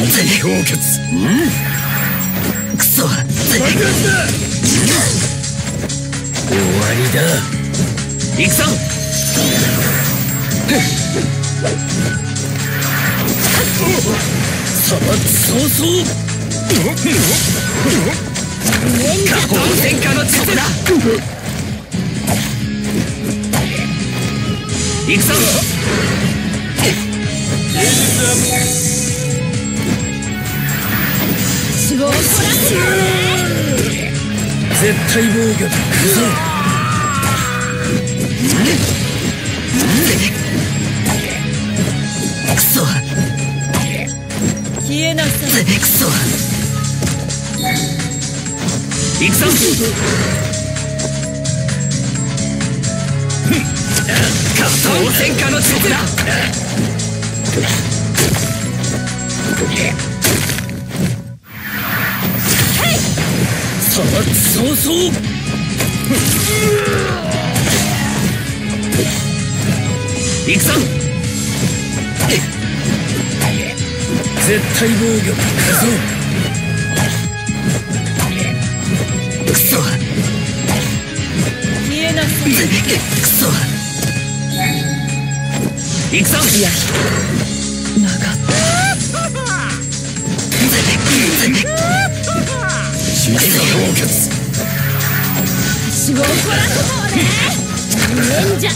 氷結うん。クソ爆発だ終わりだ行くぞさば早々下方戦火の術だ行くぞをこらせ。よね絶対防御だクソ。消えなさいクソ。行くぞ下方戦火の術ださば早々行くぞ絶対防御だぞクソ消えなさいクソ行くぞいやなかっ死に氷結死をこらせよね忍者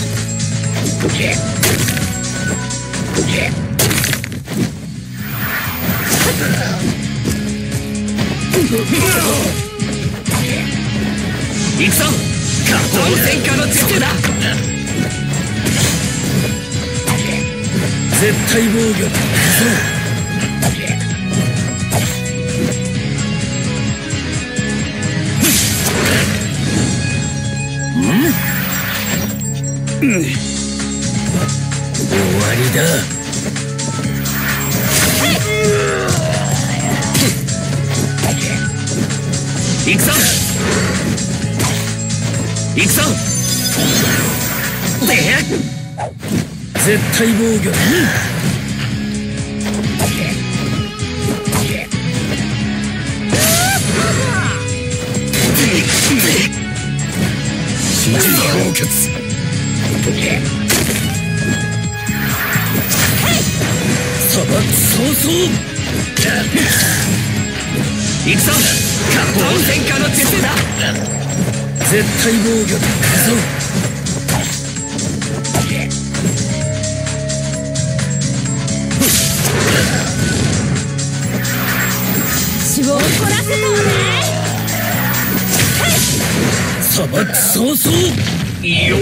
行くぞ下方戦火の術だ絶対防御だ終わりだ行くぞ。行くぞ。で絶対防御だ死に氷結さば早々行くぞ下方戦火の術だ絶対防御だぞ死亡をこらせよね。さば早々よ。